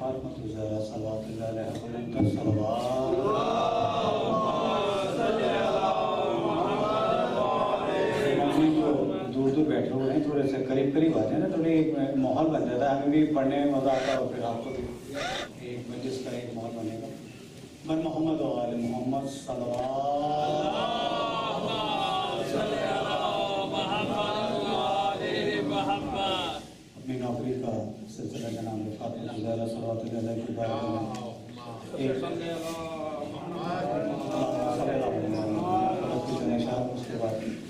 فاطمة الزهراء صلوات الله عليها بلند الصلوات ممی دور دور بیٹھے ہوئے ہیں، تھوڑے سے قریب قریب آتے ہیں نا تھوڑی ماحول بن جاتا ہے، ہمیں بھی پڑھنے میں مزہ آتا ہے اور پھر آپ کو بھی ایک مجلس کا ایک ماحول بنے گا۔ من محمد و آل محمد صلوات اپنی نوکری کا سلسلہ کا نام ہے فاطمہ صلوات اللہ علیہ کی بارے میں ایک صلی اللہ علیہ وسلم اس کے بعد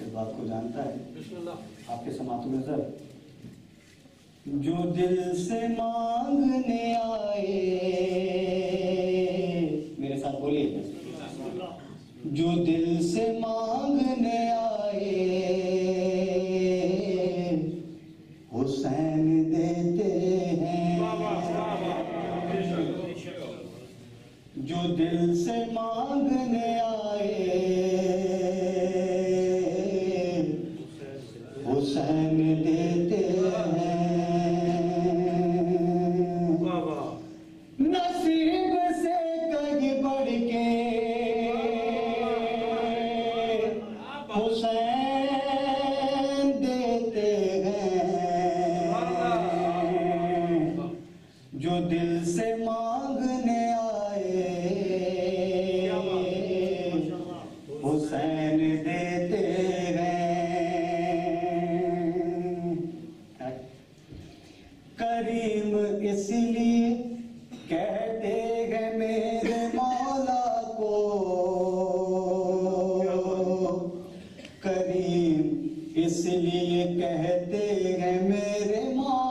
اس بات کو جانتا ہے۔ آپ کے سماعت سر جو دل سے مانگنے آئے۔ میرے ساتھ بولیے۔ جو دل سے مانگنے آئے۔ حسین دیتے ہیں۔ جو دل سے مانگنے اس لیے کہتے ہیں میرے ماں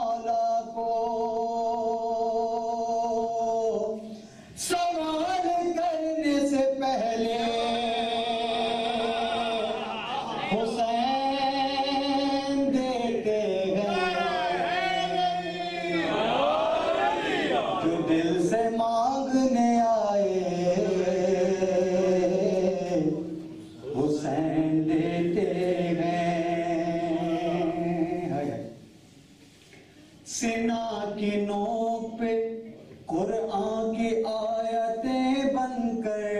کی آیتیں بن کر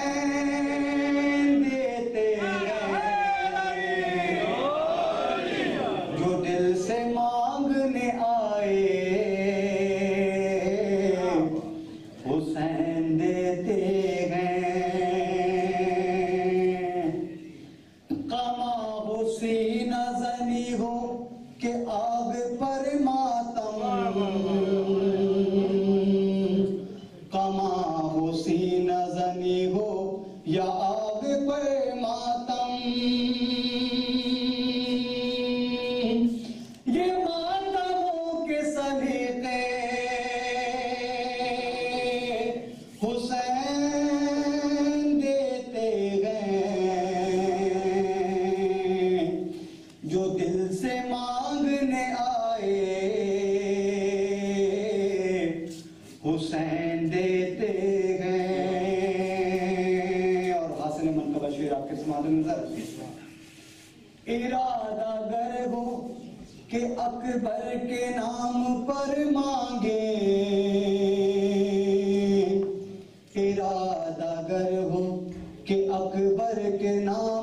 É... کہ اکبر کے نام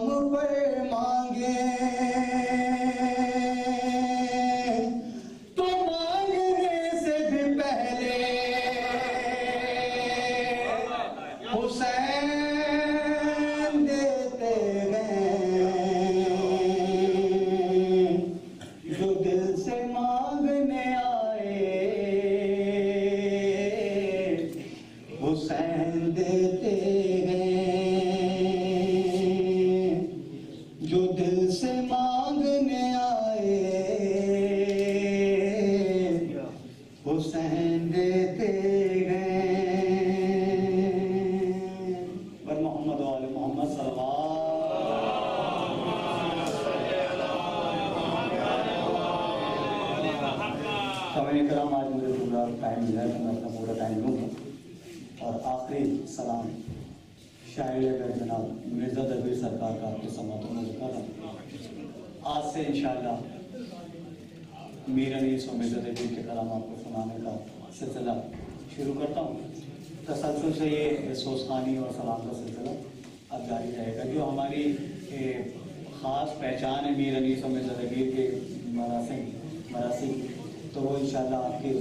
آج سے انشاءاللہ میرا نیس اور مرزا تجوید کے کلام آپ کو سنانے کا سلسلہ شروع کرتا ہوں۔ تسلسل سے یہ سوس خانی اور سلام کا سلسلہ اب جاری رہے گا۔ جو ہماری خاص پہچان ہے میر انیس اور مرزا تجوید کے مراسم مراسم، تو وہ انشاءاللہ آپ کے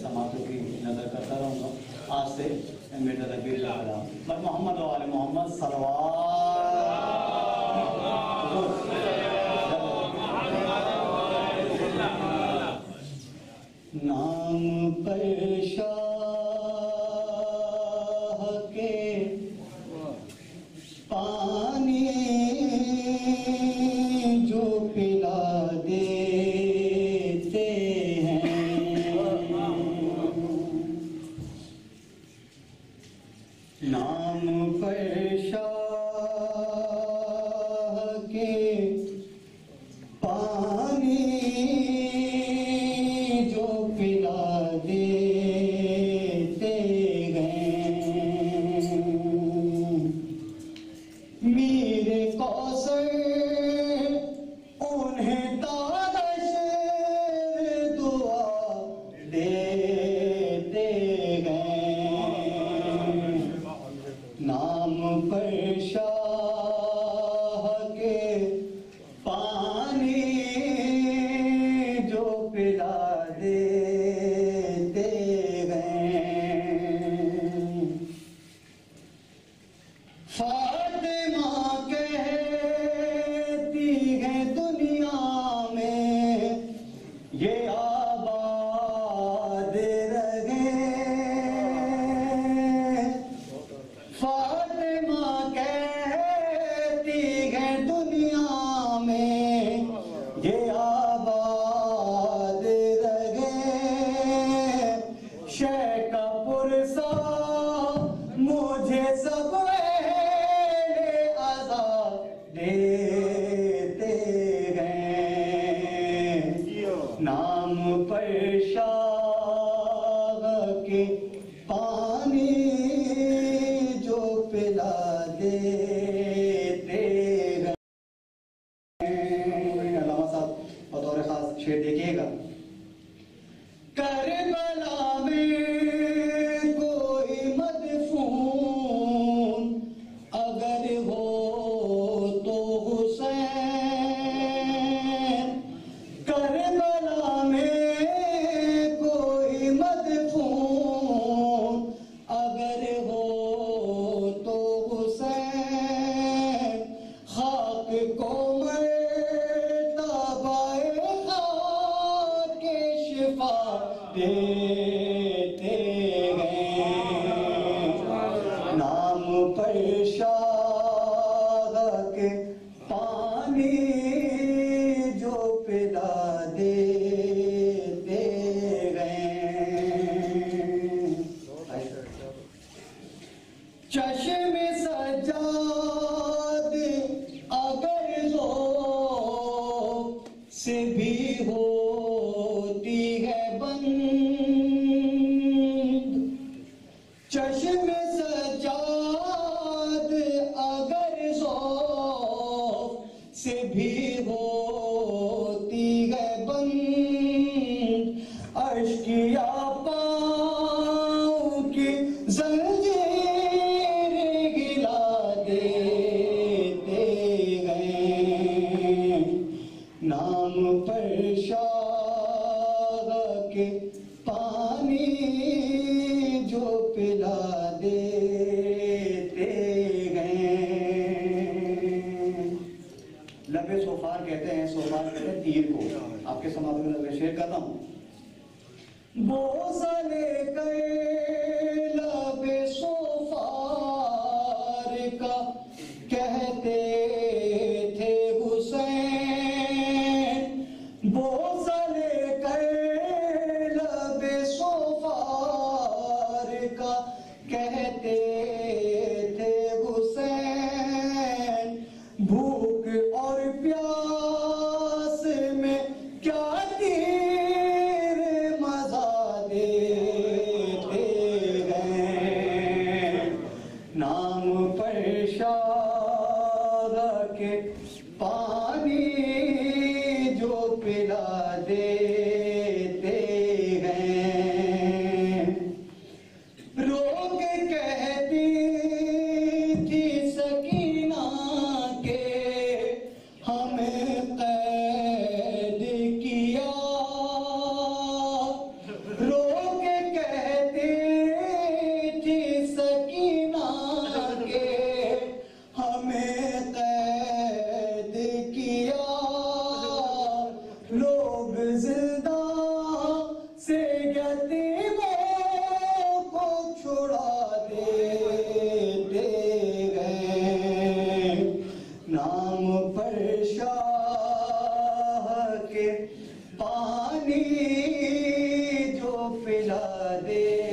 سماعتوں کی نظر کرتا رہوں گا۔ آج سے مرزا تجوید کا کلام۔ محمد و آل محمد صلوات نام پر شاہ be